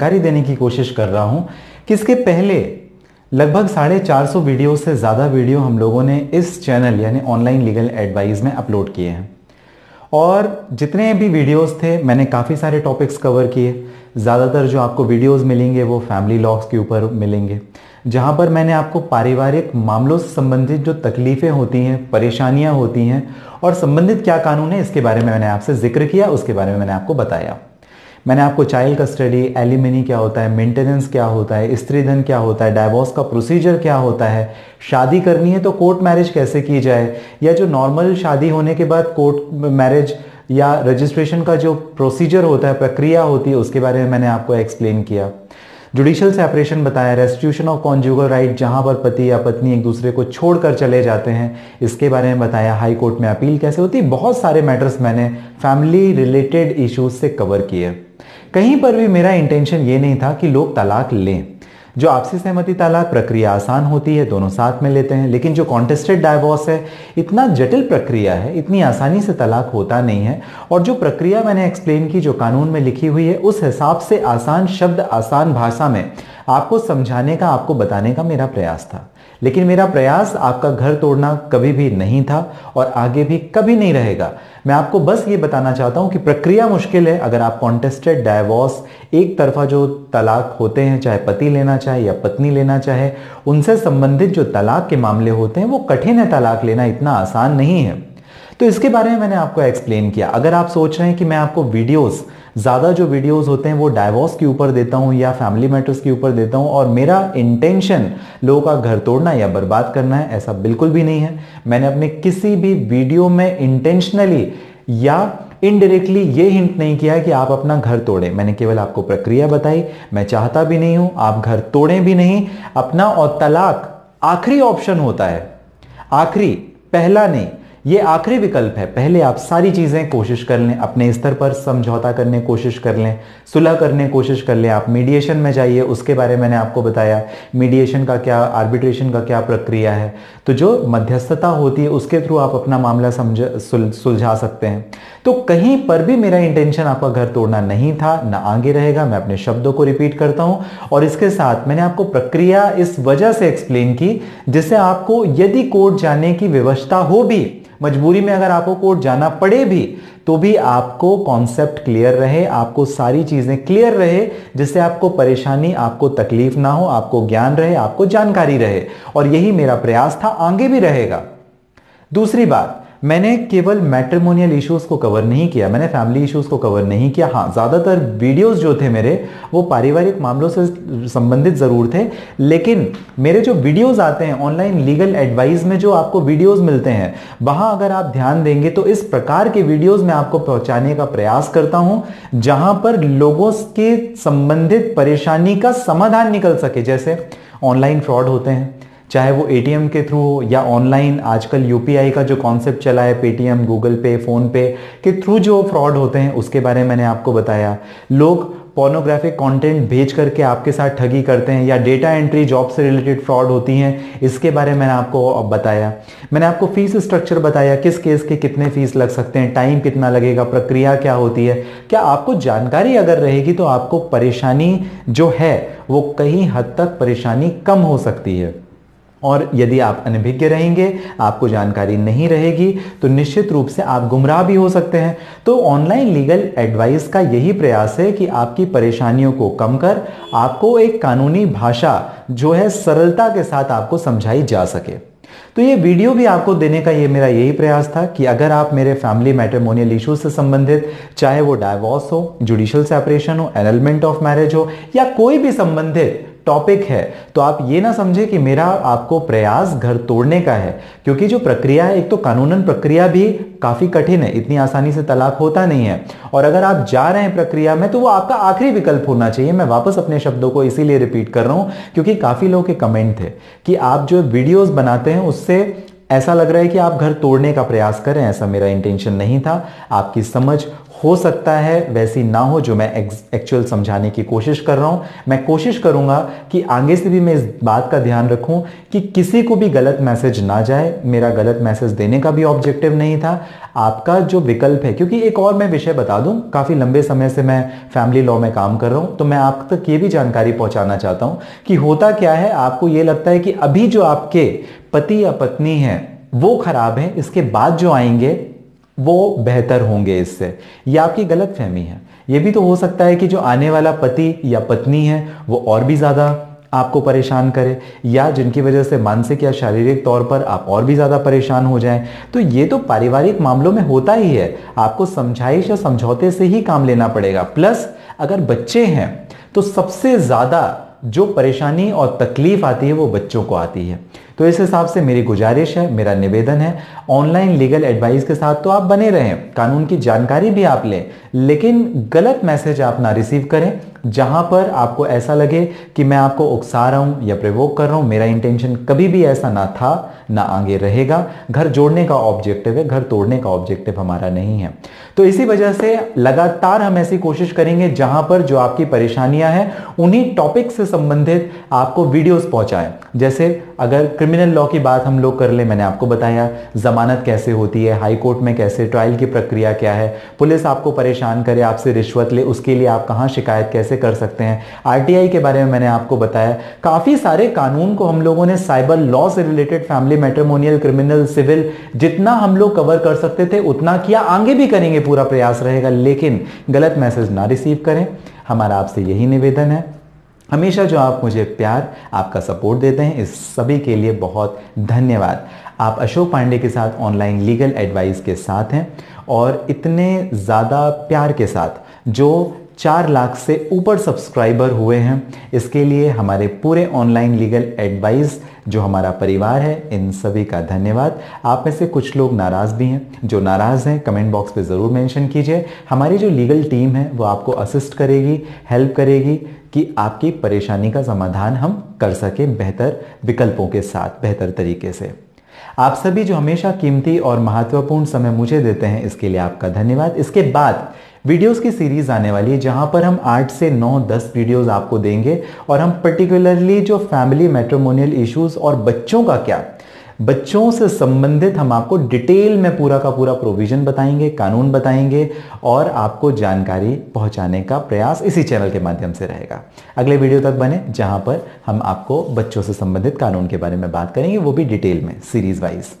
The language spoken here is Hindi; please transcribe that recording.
जानकारी देने की कोशिश कर रहा हूँ कि इसके पहले लगभग साढ़े चार सौ वीडियो से ज़्यादा वीडियो हम लोगों ने इस चैनल, यानी ऑनलाइन लीगल एडवाइस में अपलोड किए हैं। और जितने भी वीडियोस थे, मैंने काफ़ी सारे टॉपिक्स कवर किए। ज़्यादातर जो आपको वीडियोस मिलेंगे, वो फैमिली लॉस के ऊपर मिलेंगे, जहाँ पर मैंने आपको पारिवारिक मामलों से संबंधित जो तकलीफ़ें होती हैं, परेशानियाँ होती हैं, और संबंधित क्या कानून है, इसके बारे में मैंने आपसे ज़िक्र किया, उसके बारे में मैंने आपको बताया। मैंने आपको चाइल्ड कस्टडी एलिमिनी क्या होता है मेंटेनेंस क्या होता है स्त्री धन क्या होता है डाइवोर्स का प्रोसीजर क्या होता है, शादी करनी है तो कोर्ट मैरिज कैसे की जाए, या जो नॉर्मल शादी होने के बाद कोर्ट मैरिज या रजिस्ट्रेशन का जो प्रोसीजर होता है, प्रक्रिया होती है, उसके बारे में मैंने आपको एक्सप्लेन किया। जुडिशियल सेपरेशन बताया रेस्टिट्यूशन ऑफ़ कॉन्जुगल राइट जहाँ पर पति या पत्नी एक दूसरे को छोड़कर चले जाते हैं, इसके बारे में बताया हाई कोर्ट में अपील कैसे होती? है बहुत सारे मैटर्स मैंने फैमिली रिलेटेड इश्यूज़ से कवर किए। कहीं पर भी मेरा इंटेंशन ये नहीं था कि लोग तलाक लें। जो आपसी सहमति तलाक प्रक्रिया आसान होती है, दोनों साथ में लेते हैं, लेकिन जो कॉन्टेस्टेड डाइवोर्स है, इतना जटिल प्रक्रिया है, इतनी आसानी से तलाक होता नहीं है, और जो प्रक्रिया मैंने एक्सप्लेन की, जो कानून में लिखी हुई है, उस हिसाब से आसान शब्द, आसान भाषा में आपको समझाने का, आपको बताने का मेरा प्रयास था। लेकिन मेरा प्रयास आपका घर तोड़ना कभी भी नहीं था, और आगे भी कभी नहीं रहेगा। मैं आपको बस ये बताना चाहता हूँ कि प्रक्रिया मुश्किल है, अगर आप कॉन्टेस्टेड डायवोर्स एक तरफा जो तलाक होते हैं, चाहे पति लेना चाहे या पत्नी लेना चाहे, उनसे संबंधित जो तलाक के मामले होते हैं, वो कठिन है तलाक लेना, इतना आसान नहीं है। तो इसके बारे में मैंने आपको एक्सप्लेन किया। अगर आप सोच रहे हैं कि मैं आपको वीडियोस ज़्यादा जो वीडियोस होते हैं वो डाइवोर्स के ऊपर देता हूँ या फैमिली मैटर्स के ऊपर देता हूँ और मेरा इंटेंशन लोगों का घर तोड़ना या बर्बाद करना है, ऐसा बिल्कुल भी नहीं है। मैंने अपने किसी भी वीडियो में इंटेंशनली या इनडायरेक्टली ये हिंट नहीं किया कि आप अपना घर तोड़ें। मैंने केवल आपको प्रक्रिया बताई। मैं चाहता भी नहीं हूँ, आप घर तोड़ें भी नहीं। अपना और तलाक आखिरी ऑप्शन होता है। आखिरी, पहला नहीं ये आखिरी विकल्प है। पहले आप सारी चीज़ें कोशिश कर लें, अपने स्तर पर समझौता करने कोशिश कर लें, सुलह करने कोशिश कर लें। आप मीडिएशन में जाइए, उसके बारे में मैंने आपको बताया मीडिएशन का क्या आर्बिट्रेशन का क्या प्रक्रिया है। तो जो मध्यस्थता होती है, उसके थ्रू आप अपना मामला समझ सुलझा सकते हैं। तो कहीं पर भी मेरा इंटेंशन आपका घर तोड़ना नहीं था, ना आगे रहेगा, मैं अपने शब्दों को रिपीट करता हूँ। और इसके साथ मैंने आपको प्रक्रिया इस वजह से एक्सप्लेन की, जिससे आपको यदि कोर्ट जाने की व्यवस्था हो भी मजबूरी में अगर आपको कोर्ट जाना पड़े भी तो भी आपको कॉन्सेप्ट क्लियर रहे, आपको सारी चीज़ें क्लियर रहे, जिससे आपको परेशानी, आपको तकलीफ़ ना हो, आपको ज्ञान रहे, आपको जानकारी रहे। और यही मेरा प्रयास था, आगे भी रहेगा। दूसरी बात मैंने केवल मैट्रिमोनियल इश्यूज़ को कवर नहीं किया, मैंने फैमिली इश्यूज़ को कवर नहीं किया। हाँ ज़्यादातर वीडियोस जो थे मेरे, वो पारिवारिक मामलों से संबंधित ज़रूर थे, लेकिन मेरे जो वीडियोस आते हैं ऑनलाइन लीगल एडवाइस में जो आपको वीडियोस मिलते हैं, वहाँ अगर आप ध्यान देंगे तो इस प्रकार के वीडियोज़ में आपको पहुँचाने का प्रयास करता हूँ, जहाँ पर लोगों के संबंधित परेशानी का समाधान निकल सके। जैसे ऑनलाइन फ्रॉड होते हैं चाहे वो एटीएम के थ्रू हो या ऑनलाइन आजकल यूपीआई का जो कॉन्सेप्ट चला है पेटीएम गूगल पे फ़ोन पे के थ्रू जो फ्रॉड होते हैं, उसके बारे में मैंने आपको बताया। लोग पोर्नोग्राफिक कंटेंट भेज करके आपके साथ ठगी करते हैं या डेटा एंट्री जॉब से रिलेटेड फ्रॉड होती हैं, इसके बारे में मैंने आपको बताया। मैंने आपको फ़ीस स्ट्रक्चर बताया, किस केस के कितने फ़ीस लग सकते हैं टाइम कितना लगेगा, प्रक्रिया क्या होती है। क्या आपको जानकारी अगर रहेगी तो आपको परेशानी जो है, वो कहीं हद तक परेशानी कम हो सकती है। और यदि आप अनभिज्ञ रहेंगे, आपको जानकारी नहीं रहेगी तो निश्चित रूप से आप गुमराह भी हो सकते हैं। तो ऑनलाइन लीगल एडवाइस का यही प्रयास है कि आपकी परेशानियों को कम कर, आपको एक कानूनी भाषा जो है सरलता के साथ आपको समझाई जा सके। तो ये वीडियो भी आपको देने का ये मेरा यही प्रयास था कि अगर आप मेरे फैमिली मैट्रिमोनियल इश्यूज़ से संबंधित, चाहे वो डाइवोर्स हो जुडिशियल सेपरेशन हो एनलमेंट ऑफ़ मैरिज हो, या कोई भी संबंधित टॉपिक है तो आप ये ना समझे कि मेरा आपको प्रयास घर तोड़ने का है, क्योंकि जो प्रक्रिया है, एक तो कानूनन प्रक्रिया भी काफ़ी कठिन है, इतनी आसानी से तलाक होता नहीं है, और अगर आप जा रहे हैं प्रक्रिया में तो वो आपका आखिरी विकल्प होना चाहिए। मैं वापस अपने शब्दों को इसीलिए रिपीट कर रहा हूँ, क्योंकि काफ़ी लोग के कमेंट थे कि आप जो वीडियोज़ बनाते हैं, उससे ऐसा लग रहा है कि आप घर तोड़ने का प्रयास करें ऐसा मेरा इंटेंशन नहीं था। आपकी समझ हो सकता है वैसी ना हो जो मैं एक्चुअल समझाने की कोशिश कर रहा हूँ। मैं कोशिश करूँगा कि आगे से भी मैं इस बात का ध्यान रखूँ कि किसी को भी गलत मैसेज ना जाए। मेरा गलत मैसेज देने का भी ऑब्जेक्टिव नहीं था। आपका जो विकल्प है, क्योंकि एक और मैं विषय बता दूँ, काफ़ी लंबे समय से मैं फैमिली लॉ में काम कर रहा हूँ तो मैं आप तक ये भी जानकारी पहुंचाना चाहता हूँ कि होता क्या है। आपको ये लगता है कि अभी जो आपके पति या पत्नी है, वो खराब है, इसके बाद जो आएँगे वो बेहतर होंगे इससे। ये आपकी गलत फहमी है। ये भी तो हो सकता है कि जो आने वाला पति या पत्नी है, वो और भी ज़्यादा आपको परेशान करे, या जिनकी वजह से मानसिक या शारीरिक तौर पर आप और भी ज़्यादा परेशान हो जाएँ। तो ये तो पारिवारिक मामलों में होता ही है। आपको समझाइश या समझौते से ही काम लेना पड़ेगा। प्लस, अगर बच्चे हैं तो सबसे ज़्यादा जो परेशानी और तकलीफ़ आती है, वो बच्चों को आती है। तो इस हिसाब से मेरी गुजारिश है, मेरा निवेदन है ऑनलाइन लीगल एडवाइस के साथ तो आप बने रहें, कानून की जानकारी भी आप लें, लेकिन गलत मैसेज आप ना रिसीव करें, जहाँ पर आपको ऐसा लगे कि मैं आपको उकसा रहा हूँ या प्रवोक कर रहा हूँ, मेरा इंटेंशन कभी भी ऐसा ना था, ना आगे रहेगा, घर जोड़ने का ऑब्जेक्टिव है, घर तोड़ने का ऑब्जेक्टिव हमारा नहीं है। तो इसी वजह से लगातार हम ऐसी कोशिश करेंगे, जहाँ पर जो आपकी परेशानियाँ हैं, उन्हीं टॉपिक से संबंधित आपको वीडियोस पहुंचाएँ, जैसे अगर क्रिमिनल लॉ की बात हम लोग कर ले, मैंने आपको बताया, जमानत कैसे होती है हाई कोर्ट में कैसे ट्रायल की प्रक्रिया क्या है, पुलिस आपको परेशान करे, आपसे रिश्वत ले, उसके लिए आप कहाँ शिकायत कैसे कर सकते हैं? आरटीआई के बारे में मैंने आपको बताया, काफ़ी सारे कानून को हम लोगों ने साइबर लॉ से related family matrimonial criminal civil जितना हम लोग कवर कर सकते थे, उतना किया, आगे भी करेंगे, पूरा प्रयास रहेगा, लेकिन गलत मैसेज ना रिसीव करें। हमारा आपसे यही निवेदन है। हमेशा जो आप मुझे प्यार, आपका सपोर्ट देते हैं, इस सभी के लिए बहुत धन्यवाद। आप अशोक पांडे के साथ ऑनलाइन लीगल एडवाइस के साथ हैं और इतने ज़्यादा प्यार के साथ जो चार लाख से ऊपर सब्सक्राइबर हुए हैं। इसके लिए हमारे पूरे ऑनलाइन लीगल एडवाइस जो हमारा परिवार है, इन सभी का धन्यवाद। आप में से कुछ लोग नाराज़ भी हैं। जो नाराज़ हैं कमेंट बॉक्स पे ज़रूर मेंशन कीजिए। हमारी जो लीगल टीम है, वो आपको असिस्ट करेगी हेल्प करेगी कि आपकी परेशानी का समाधान हम कर सकें बेहतर विकल्पों के साथ, बेहतर तरीके से। आप सभी जो हमेशा कीमती और महत्वपूर्ण समय मुझे देते हैं, इसके लिए आपका धन्यवाद। इसके बाद वीडियोस की सीरीज़ आने वाली है, जहाँ पर हम 8 से 9 10 वीडियोस आपको देंगे। और हम पर्टिकुलरली जो फैमिली मेट्रोमोनियल इश्यूज़ और बच्चों का क्या? बच्चों से संबंधित हम आपको डिटेल में पूरा का पूरा प्रोविज़न बताएँगे, कानून बताएँगे और आपको जानकारी पहुँचाने का प्रयास इसी चैनल के माध्यम से रहेगा। अगले वीडियो तक बने, जहाँ पर हम आपको बच्चों से संबंधित कानून के बारे में बात करेंगे, वो भी डिटेल में सीरीज़ वाइज